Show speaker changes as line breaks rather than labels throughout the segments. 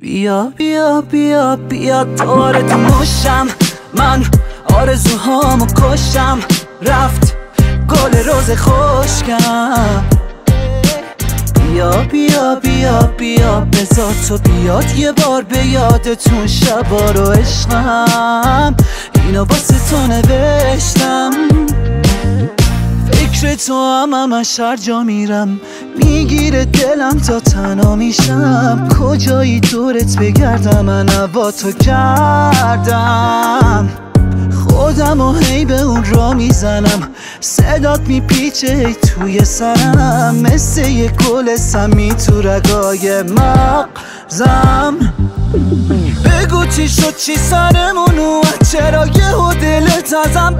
بیا بیا بیا بیا دوباره تو مشم. من آرزوهامو کشم. رفت گل روز خوشکم بیا بیا بیا بیا. بذار تو بیاد یه بار به یادتون شبا رو عشقم. اینو واسه تو نوشتم. تو هم همش هر جا میرم. می‌گیره دلم تا تنها میشم. کجایی دورت بگردم؟ من هوا تو کردم. خودم و هی به اون را می‌زنم. صدات میپیچه توی سرم. مثل یه گل سمی تو رگای مغزم. بگو چی شد؟ چی سرمون اومد؟ چرا یه دلت ازم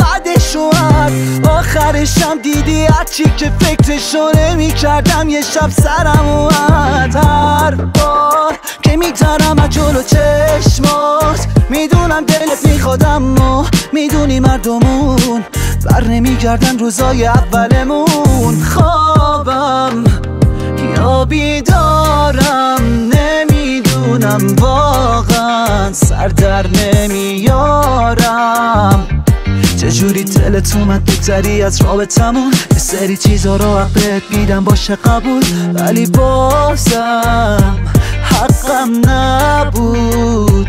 اومد آخرشم دیدی هرچی که فکرشو نمی کردم یه شب سرم اومد. هر بار که میترم از جلو چشمات می‌دونم دلت میخوادم و می‌دونی مردمون بر نمیگردن روزای اولمون. خوابم یا بیدارم نمی‌دونم واقعا سر در نمیارم. چجوری دلت اومد بگذری از رابطمون؟ یه سری چیزا رو حقت میدم باشه قبول ولی بازم حقم نبود.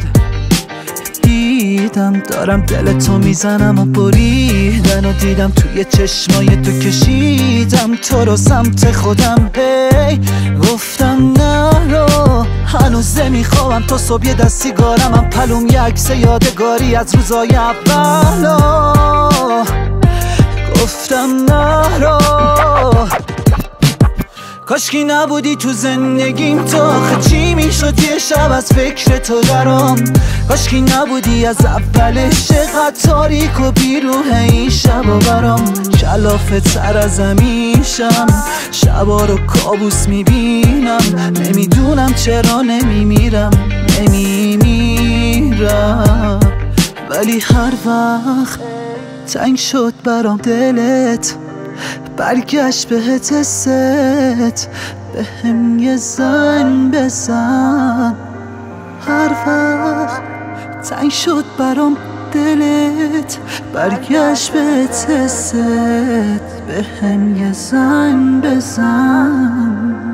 دیدم دارم دلتو می‌زنم و بریدن و دیدم توی چشمای تو کشیدم تو رو سمت خودم. هی گفتم هنوز می‌خوام تو صبح یه دست سیگارم. هم پلوم یادگاری از روزای اولا گفتم نرو کاشکی نبودی تو زندگیم. تو آخه چی می‌شد یه شب از فکر تو درام؟ کاشکی نبودی از اولش چقدر تاریک و بیروه این شب و برام. کلافه تر از همیشم شبا رو کابوس می‌بینم. نمی‌دونم چرا نمیمیرم. نمیمیرم. ولی هر وقت تنگ شد برام دلت برگشت بهت حست. به هم یه زن بزن. هر وقت تنگ شد برام دلت برگشت بهت حست به هم یه زن بزن.